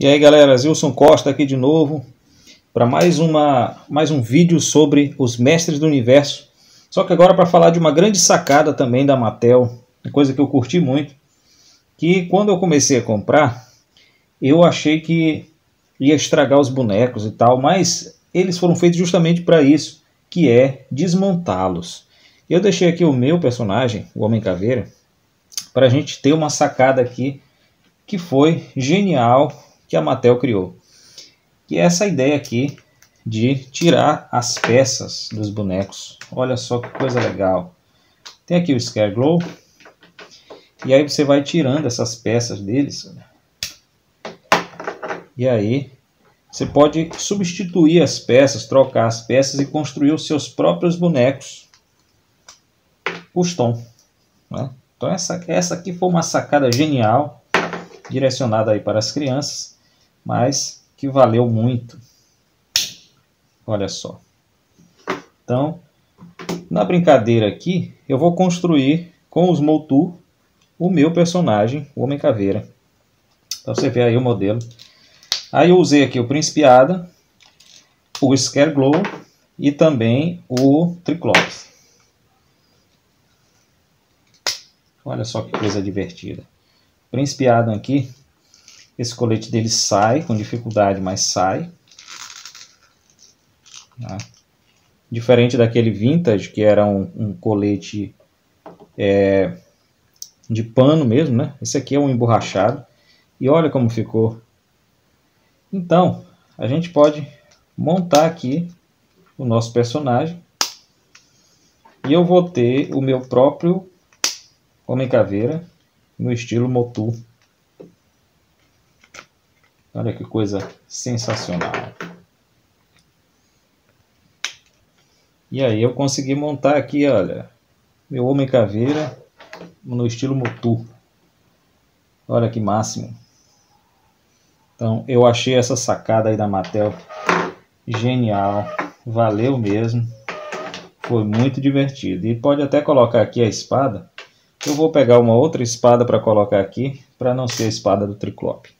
E aí galera, Zilson Costa aqui de novo para mais, uma, mais um vídeo sobre os Mestres do Universo. Só que agora para falar de uma grande sacada também da Mattel, coisa que eu curti muito, que quando eu comecei a comprar, eu achei que ia estragar os bonecos e tal, mas eles foram feitos justamente para isso, que é desmontá-los. Eu deixei aqui o meu personagem, o Homem Caveira, para a gente ter uma sacada aqui que foi genial que a Mattel criou. Que é essa ideia aqui de tirar as peças dos bonecos. Olha só que coisa legal. Tem aqui o Scareglow. E aí você vai tirando essas peças deles. E aí você pode substituir as peças, trocar as peças e construir os seus próprios bonecos custom. Né? Então essa, essa aqui foi uma sacada genial, direcionada aí para as crianças mas que valeu muito. Olha só. Então, na brincadeira aqui, eu vou construir com os Moltu o meu personagem, o Homem Caveira. Então você vê aí o modelo. Aí eu usei aqui o Principiada, o Scareglow e também o Triclops. Olha só que coisa divertida. Principiada aqui esse colete dele sai com dificuldade, mas sai. Tá? Diferente daquele vintage, que era um, um colete é, de pano mesmo, né? Esse aqui é um emborrachado. E olha como ficou. Então, a gente pode montar aqui o nosso personagem. E eu vou ter o meu próprio Homem-Caveira no estilo Motu. Olha que coisa sensacional. E aí eu consegui montar aqui, olha, meu Homem Caveira no estilo Mutu. Olha que máximo. Então eu achei essa sacada aí da Mattel genial. Valeu mesmo. Foi muito divertido. E pode até colocar aqui a espada. Eu vou pegar uma outra espada para colocar aqui, para não ser a espada do Triclope.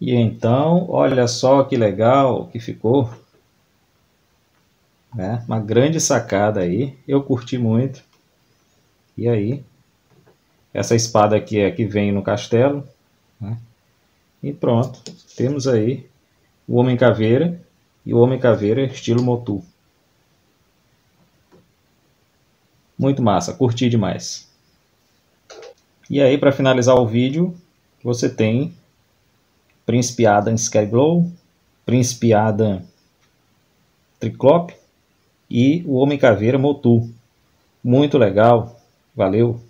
E então, olha só que legal que ficou. Né? Uma grande sacada aí. Eu curti muito. E aí, essa espada aqui é que vem no castelo. Né? E pronto. Temos aí o Homem Caveira e o Homem Caveira estilo Motu. Muito massa, curti demais. E aí, para finalizar o vídeo, você tem Príncipe Adam Skyglow, Príncipe Adam Triclope e o Homem Caveira Motu. Muito legal, valeu!